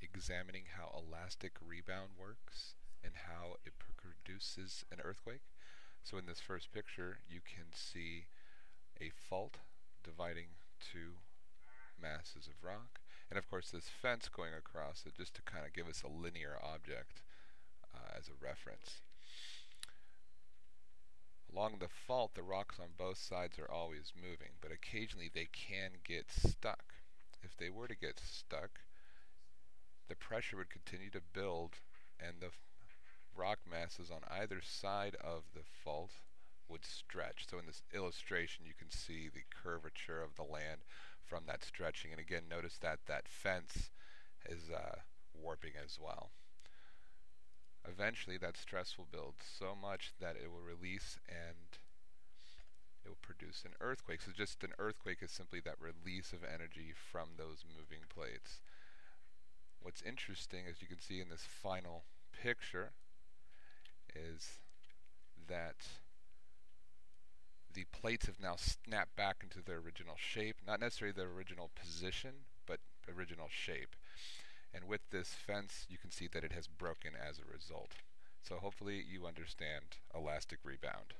examining how elastic rebound works and how it produces an earthquake. So in this first picture, you can see a fault dividing two masses of rock, and of course this fence going across it just to kind of give us a linear object uh, as a reference. Along the fault, the rocks on both sides are always moving, but occasionally they can get stuck. If they were to get stuck, pressure would continue to build and the rock masses on either side of the fault would stretch. So in this illustration you can see the curvature of the land from that stretching and again notice that that fence is uh, warping as well. Eventually that stress will build so much that it will release and it will produce an earthquake. So just an earthquake is simply that release of energy from those moving plates. What's interesting as you can see in this final picture is that the plates have now snapped back into their original shape, not necessarily their original position, but original shape. And with this fence, you can see that it has broken as a result. So hopefully you understand elastic rebound.